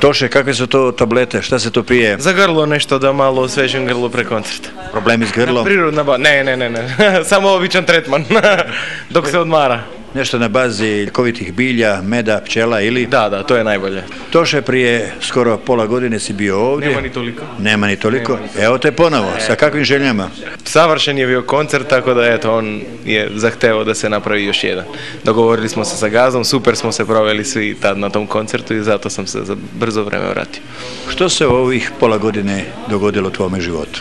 Toše, kakve su to tablete? Šta se to pije? Za grlo nešto da malo osvežim grlo pre koncerta. Problemi s grlom? Prirodna ba... Ne, ne, ne, ne. Samo običan tretman. Dok se odmara. Nešto na bazi ljekovitih bilja, meda, pčela ili? Da, da, to je najbolje. Toše, prije skoro pola godine si bio ovdje. Nema ni toliko. Nema ni toliko. Evo te ponovo. Sa kakvim željama? Savršen je bio koncert, tako da eto, on je zahtevao da se napravi još jedan. Dogovorili smo se sa Gazom, super smo se proveli svi tad na tom koncertu i zato sam se za brzo vreme vratio. Što se u ovih pola godine dogodilo u tvome životu?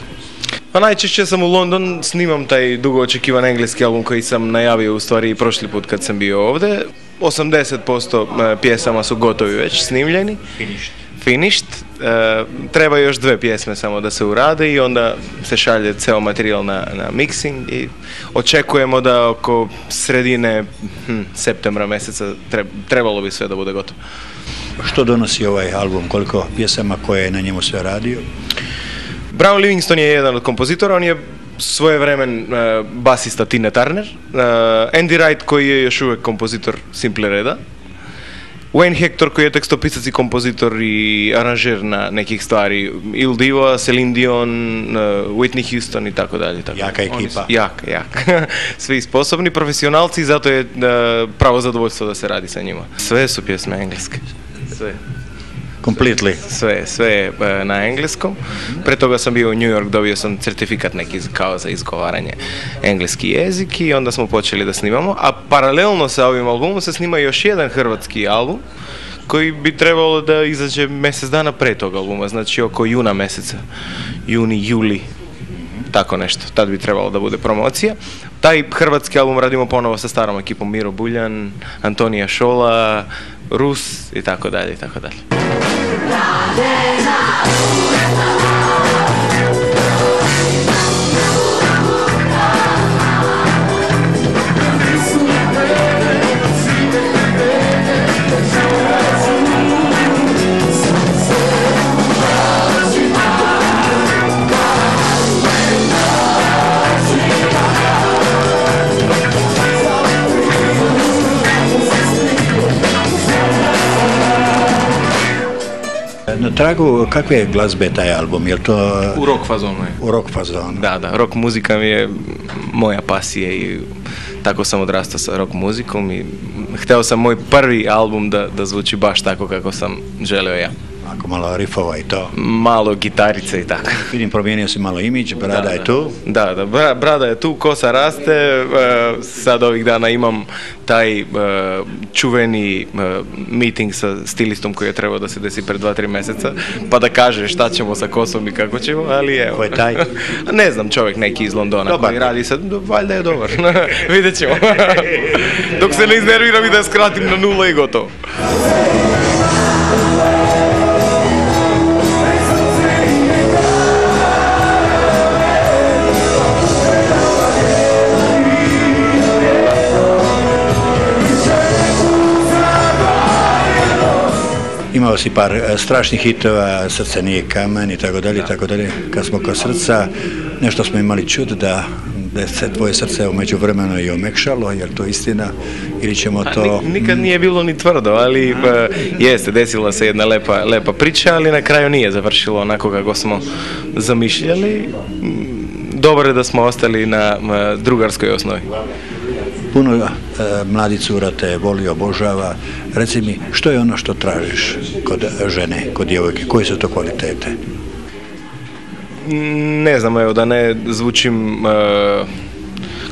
Pa najčešće sam u London, snimam taj dugo očekivan engleski album koji sam najavio u stvari i prošli put kad sam bio ovdje. 80% e, pjesama su gotovi već snimljeni. Finished. Finished. E, treba još dve pjesme samo da se urade i onda se šalje ceo materijal na, na mixing i očekujemo da oko sredine hm, septembra mjeseca trebalo bi sve da bude gotovo. Što donosi ovaj album? Koliko pjesama koje je na njemu sve radio? Brown Livingston je jedan od kompozitora, on je svoje vremen uh, basista Tina Turner, uh, Andy Wright koji je još uvijek kompozitor Simple Reda, Wayne Hector koji je tekstopisac i kompozitor i aranžer na nekih stvari, Il Divo, Celine Dion, uh, Whitney Houston i tako dalje. Tako. Jaka ekipa. Jaka, jaka. Svi sposobni profesionalci i zato je pravo zadovoljstvo da se radi sa njima. Sve su pjesme engleske. Sve. Completely. Sve, sve e, na engleskom. Pre toga sam bio u New York, dobio sam certifikat neki kao za izgovaranje engleski jezik i onda smo počeli da snimamo. A paralelno sa ovim albumom se snima još jedan hrvatski album koji bi trebalo da izađe mjesec dana pre tog albuma, znači oko juna mjeseca, juni, juli, tako nešto, tad bi trebalo da bude promocija. Taj hrvatski album radimo ponovo sa starom ekipom Miro Buljan, Antonija Šola, Rus i tako dalje i tako dalje. Na tragu kakve glazbe taj album? Je to... U rock fazonu je. U rock fazonu. Da, da. Rock muzika mi je moja pasija i tako sam odrastao sa rock muzikom i hteo sam moj prvi album da, da zvuči baš tako kako sam želeo ja. Ako malo rifova i to. Malo gitarice i tako. Vidim, promijenio si malo imidž, brada je tu. Da, da, brada je tu, kosa raste, e, sad ovih dana imam taj e, čuveni e, meeting sa stilistom koji je trebao da se desi pred dva, tri mjeseca, pa da kaže šta ćemo sa kosom i kako ćemo, ali evo. Ko je taj? ne znam, čovjek neki iz Londona dobar. koji radi sad, valjda je dobar. Vidjet ćemo. Dok se ne iznerviram i da skratim na nula i gotovo. Imao si par e, strašnih hitova, srce nije kamen i tako dalje tako dalje. Kad smo kod srca, nešto smo imali čud da da se tvoje srce umeđu vremenu i omekšalo, jer to istina, ili ćemo to... nikad nije bilo ni tvrdo, ali pa, jeste, desila se jedna lepa, lepa priča, ali na kraju nije završilo onako kako smo zamišljali. Dobro je da smo ostali na drugarskoj osnovi. Puno e, mladi cura te voli, obožava. Reci mi, što je ono što tražiš kod žene, kod djevojke? Koje su to kvalitete? Ne znam, evo, da ne zvučim e,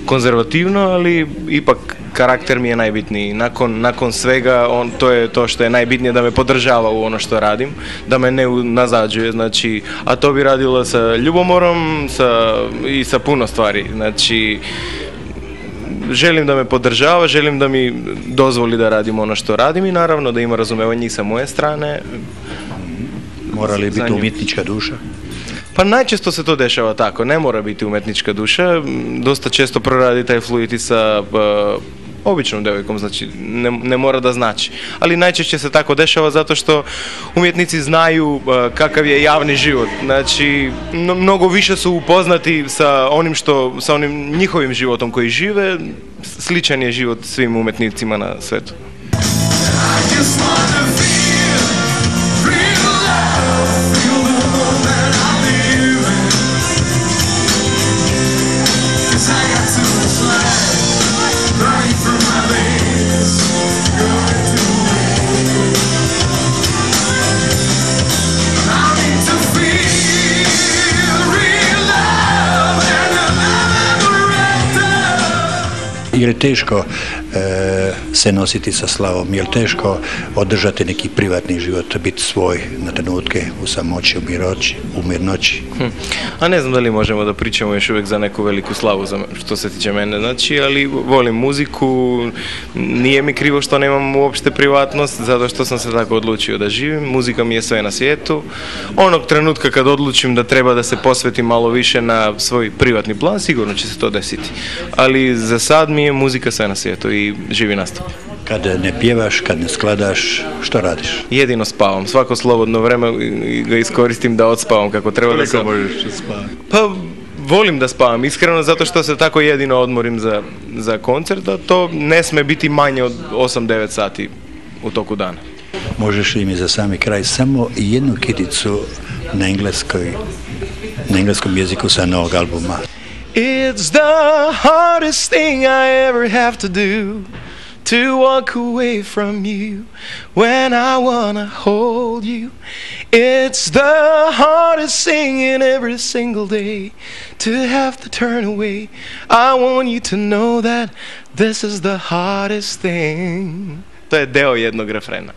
konzervativno, ali ipak karakter mi je najbitniji. Nakon, nakon svega, on, to je to što je najbitnije da me podržava u ono što radim, da me ne nazađuje, znači, a to bi radilo sa ljubomorom sa, i sa puno stvari. Znači, želim da me podržava, želim da mi dozvoli da radim ono što radim i naravno da ima razumevanje i sa moje strane. Mora li biti umjetnička duša? Pa najčesto se to dešava tako, ne mora biti umetnička duša, dosta često proradi taj fluid i sa običnom devojkom, znači ne, ne, mora da znači. Ali najčešće se tako dešava zato što umjetnici znaju kakav je javni život. Znači, mnogo više su upoznati sa onim što, sa onim njihovim životom koji žive, sličan je život svim umjetnicima na svetu. I teško se nositi sa slavom? Je li teško održati neki privatni život, biti svoj na trenutke u samoći, u miroći, u mirnoći? Hm. A ne znam da li možemo da pričamo još uvijek za neku veliku slavu što se tiče mene. Znači, ali volim muziku, nije mi krivo što nemam uopšte privatnost, zato što sam se tako odlučio da živim. Muzika mi je sve na svijetu. Onog trenutka kad odlučim da treba da se posvetim malo više na svoj privatni plan, sigurno će se to desiti. Ali za sad mi je muzika sve na svijetu i živi nastup. Kad ne pjevaš, kad ne skladaš, što radiš? Jedino spavam. Svako slobodno vreme ga iskoristim da odspavam kako treba. Koliko da možeš spavati? Pa volim da spavam, iskreno zato što se tako jedino odmorim za, za koncert, a to ne sme biti manje od 8-9 sati u toku dana. Možeš li mi za sami kraj samo jednu kidicu na engleskoj na engleskom jeziku sa novog albuma? It's the hardest thing I ever have to do to walk away from you when I wanna hold you. It's the hardest thing in every single day to have to turn away. I want you to know that this is the hardest thing. To je deo jednog refrena.